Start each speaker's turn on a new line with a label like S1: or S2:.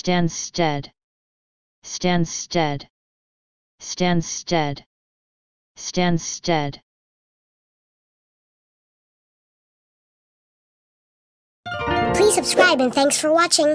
S1: stands stead, stands stead, stands stead, stands stead.
S2: Please subscribe and thanks for watching.